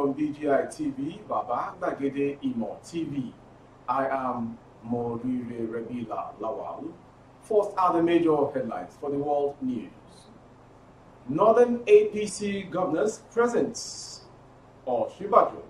from BGI TV, Baba Bagede Imo TV. I am Morire Rebila Lawal. First are the major headlines for the world news. Northern APC governors present Osinbajo.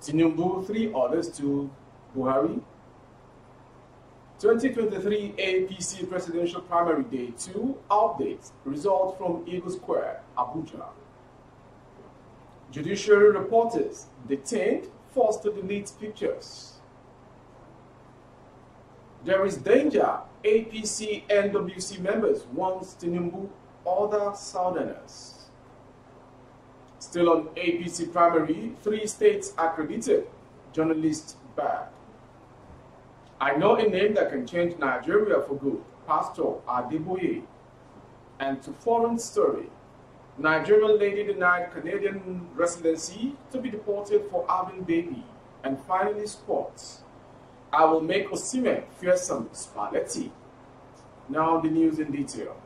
Tinubu three orders to Buhari. 2023 APC Presidential Primary Day 2 updates result from Eagle Square, Abuja. Judiciary reporters detained forced to delete pictures. There is danger APC NWC members wants Tinubu other southerners. Still on APC primary, three states accredited journalist back. I know a name that can change Nigeria for good, Pastor Adeboye. And to foreign story, Nigerian lady denied Canadian residency to be deported for having baby. And finally, sports. I will make Osimhen fearsome Spalletti. Now the news in detail.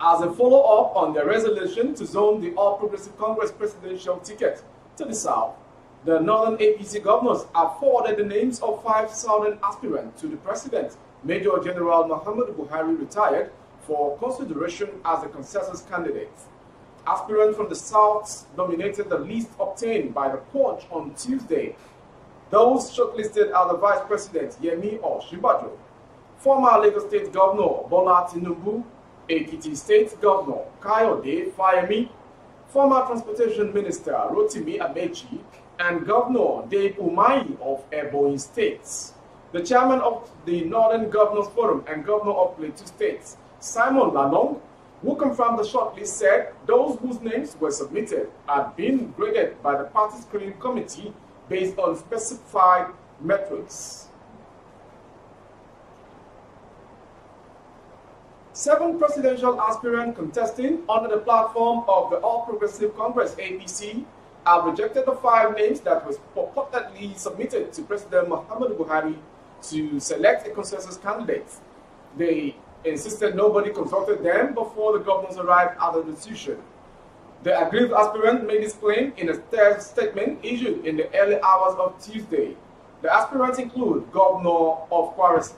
As a follow-up on the resolution to zone the All Progressive Congress presidential ticket to the south, the Northern APC governors have forwarded the names of five southern aspirants to the president, Major General Muhammad Buhari retired, for consideration as a consensus candidate. Aspirants from the south dominated the list obtained by the Punch on Tuesday. Those shortlisted are the Vice President Yemi Osinbajo, former Lagos State Governor Bola Tinubu, Ekiti State Governor Kayode Fayemi, former Transportation Minister Rotimi Amaechi, and Governor Dave Umahi of Ebonyi State. The chairman of the Northern Governors Forum and Governor of Plateau State, Simon Lalong, who confirmed the shortlist, said those whose names were submitted had been graded by the party screening committee based on specified metrics. Seven presidential aspirants contesting under the platform of the All Progressive Congress APC have rejected the five names that was purportedly submitted to President Muhammadu Buhari to select a consensus candidate. They insisted nobody consulted them before the governors arrived at the decision. The aggrieved aspirant made this claim in a statement issued in the early hours of Tuesday. The aspirants include Governor of Kwaris,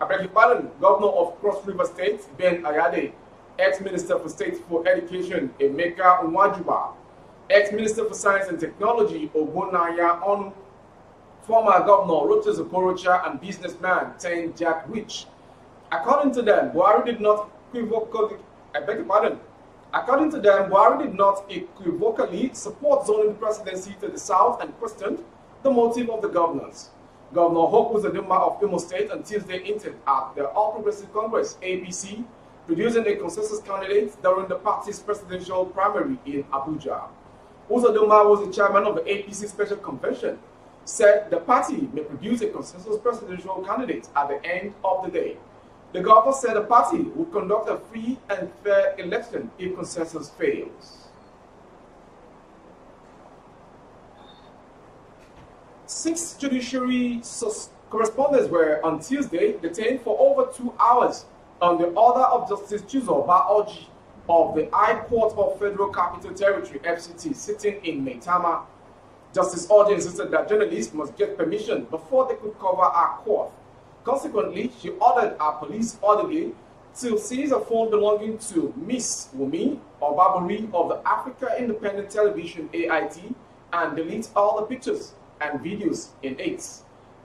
I pardon, Governor of Cross River State, Ben Ayade, ex-minister for State for Education, Emeka Nwajiuba, ex-minister for Science and Technology, Ogbonnaya Onu, former Governor Rochas Okorocha, and businessman Tein Jack-Rich. According to them, Buhari did not equivocally, I beg your pardon, according to them, Buhari did not equivocally support zoning the presidency to the south and questioned the motive of the governors. Governor Hope Uzodinma of Imo State on Tuesday hinted at the All Progressive Congress, APC, producing a consensus candidate during the party's presidential primary in Abuja. Uzodinma was the chairman of the APC Special Convention, said the party may produce a consensus presidential candidate at the end of the day. The governor said the party would conduct a free and fair election if consensus fails. Six judiciary correspondents were on Tuesday detained for over two hours on the order of Justice Chizoba Oji of the High Court of Federal Capital Territory, FCT, sitting in Maitama. Justice Oji insisted that journalists must get permission before they could cover our court. Consequently, she ordered our police orderly to seize a phone belonging to Miss Wumi Obaburi of the Africa Independent Television AIT and delete all the pictures and videos in it.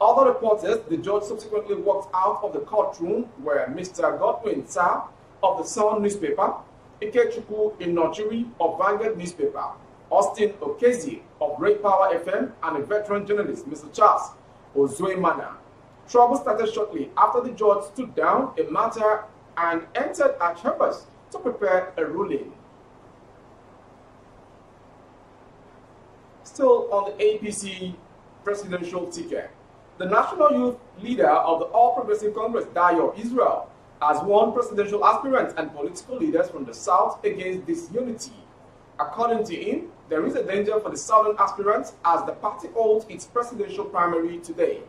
Other reporters, the judge subsequently walked out of the courtroom where Mr. Godwin Sa of the Sun newspaper, Ikechukwu Nnochiri of Vanguard newspaper, Austin Okezi of Great Power FM, and a veteran journalist, Mr. Charles Ozuemana. Trouble started shortly after the judge stood down a matter and entered our chambers to prepare a ruling. Still on the APC presidential ticket, the national youth leader of the All Progressive Congress, Dayo Israel, has warned presidential aspirants and political leaders from the South against disunity. According to him, there is a danger for the Southern aspirants as the party holds its presidential primary today.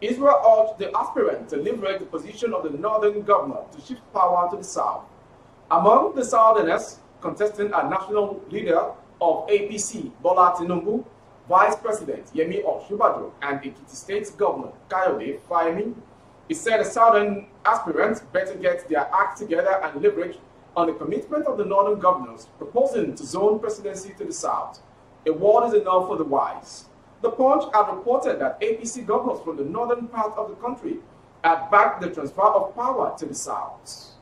Israel urged the aspirant to liberate the position of the northern governor to shift power to the south. Among the southerners, contesting a national leader of APC, Bola Tinubu, Vice President Yemi Osinbajo, and Ekiti State Governor Kayode Fayemi. He said the southern aspirants better get their act together and leverage on the commitment of the northern governors proposing to zone presidency to the south. A word is enough for the wise. The Punch had reported that APC governors from the northern part of the country had backed the transfer of power to the south.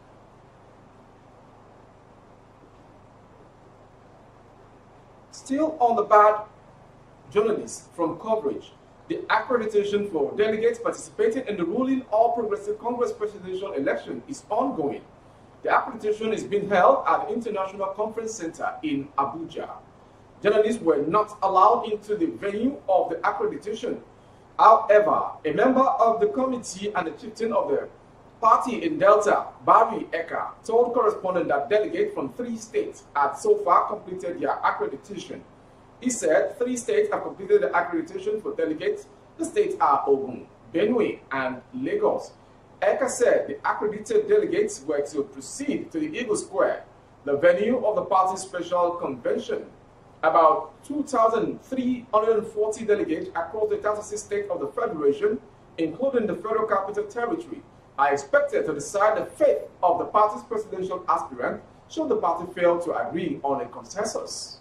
Still on the bad journalists from coverage, the accreditation for delegates participating in the ruling All Progressive Congress presidential election is ongoing. The accreditation is being held at the International Conference Center in Abuja. Journalists were not allowed into the venue of the accreditation. However, a member of the committee and the chieftain of the party in Delta, Barry Eka, told correspondent that delegates from three states had so far completed their accreditation. He said three states have completed the accreditation for delegates. The states are Ogun, Benue, and Lagos. Eka said the accredited delegates were to proceed to the Eagle Square, the venue of the party's special convention. About 2,340 delegates across the 36 states of the Federation, including the Federal Capital Territory, are expected to decide the fate of the party's presidential aspirant should the party fail to agree on a consensus.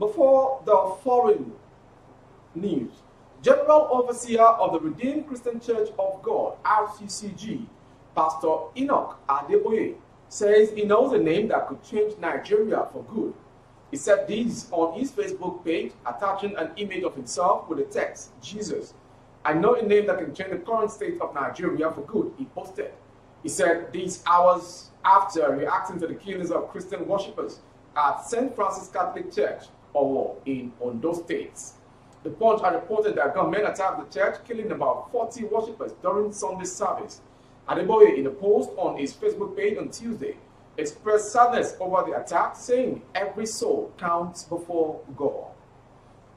Before the foreign news, General Overseer of the Redeemed Christian Church of God, RCCG, Pastor Enoch Adeboye, says he knows a name that could change Nigeria for good. He said this on his Facebook page, attaching an image of himself with the text, Jesus, I know a name that can change the current state of Nigeria for good, he posted. He said these hours after reacting to the killings of Christian worshippers at St. Francis Catholic Church, Owo in Ondo State. The Punch had reported that gunmen attacked the church, killing about 40 worshippers during Sunday service. Adeboye, in a post on his Facebook page on Tuesday, expressed sadness over the attack, saying every soul counts before God.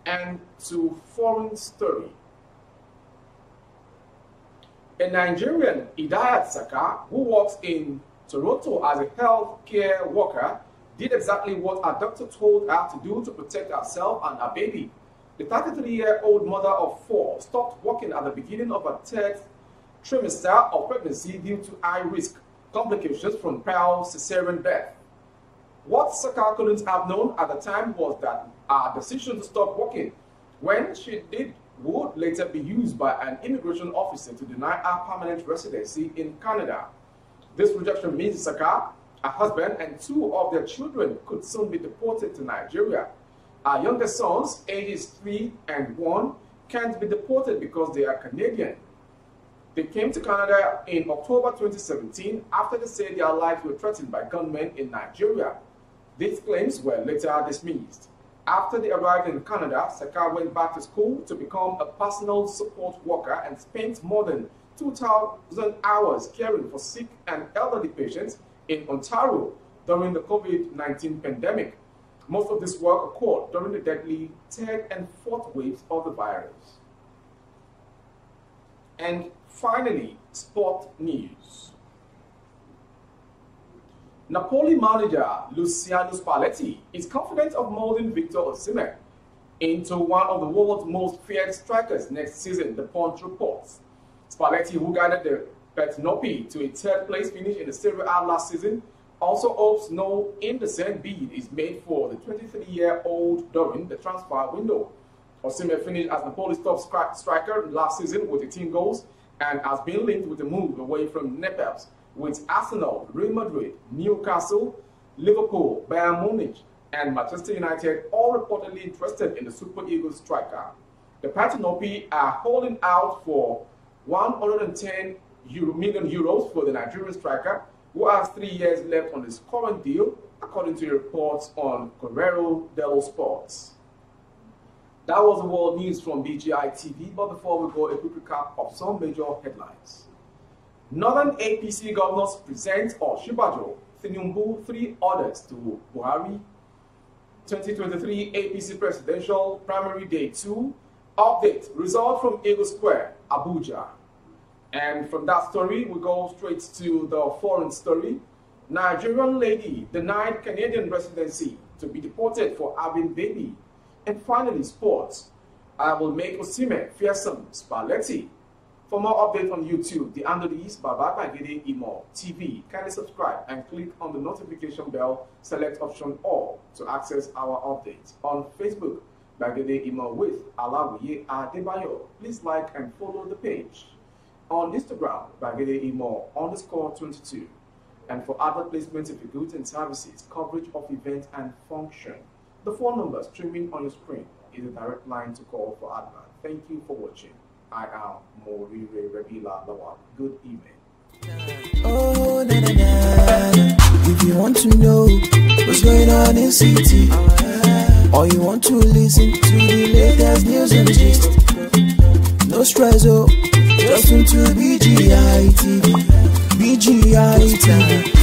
And to foreign story, a Nigerian, Idayat Saka, who works in Toronto as a health care worker, did exactly what her doctor told her to do to protect herself and her baby. The 33-year-old mother of four stopped working at the beginning of her third trimester of pregnancy due to high-risk complications from prior cesarean birth. What couldn't have known at the time was that her decision to stop working when she did would later be used by an immigration officer to deny her permanent residency in Canada. This rejection means Saka, her husband, and two of their children could soon be deported to Nigeria. Our youngest sons, ages 3 and 1, can't be deported because they are Canadian. They came to Canada in October 2017 after they said their lives were threatened by gunmen in Nigeria. These claims were later dismissed. After they arrived in Canada, Saka went back to school to become a personal support worker and spent more than 2,000 hours caring for sick and elderly patients in Ontario during the COVID-19 pandemic. Most of this work occurred during the deadly third and fourth waves of the virus. And finally, sport news. Napoli manager Luciano Spalletti is confident of molding Victor Osimhen into one of the world's most feared strikers next season, the Punch reports. Spalletti, who guided the Partenopei to a third place finish in the Serie A last season, also hopes no indecent bid is made for the 23-year-old during the transfer window. Osimhen finished as Napoli's top striker last season with 18 goals and has been linked with a move away from Naples with Arsenal, Real Madrid, Newcastle, Liverpool, Bayern Munich, and Manchester United all reportedly interested in the Super Eagles striker. The Partenopei are holding out for 110 Euro, million euros for the Nigerian striker, who has three years left on his current deal, according to reports on Corriere dello Sports. That was the world news from BGI TV, but before we go, a quick recap of some major headlines. Northern APC governors present Osinbajo Tinubu three orders to Buhari. 2023 APC Presidential Primary Day 2 Update Result from Eagle Square, Abuja. And from that story, we go straight to the foreign story. Nigerian lady denied Canadian residency to be deported for having baby. And finally, sports. I will make Osimhen fearsome Spalletti. For more updates on YouTube, the handle is Baba Bagede Imo TV. Kindly subscribe and click on the notification bell. Select option All to access our updates. On Facebook, Bagede Imo with Alawiye Adebayo. Please like and follow the page. On Instagram, Bagede Imo underscore 22. And for other placements of goods and services, coverage of events and function, the phone number streaming on your screen is a direct line to call for advert. Thank you for watching. I am Morire Rebila Lawal. Good evening. Oh, na, na, na. If you want to know what's going on in city, or you want to listen to the latest news and gist, no stress, oh, just tune to BGI TV. BGI TV.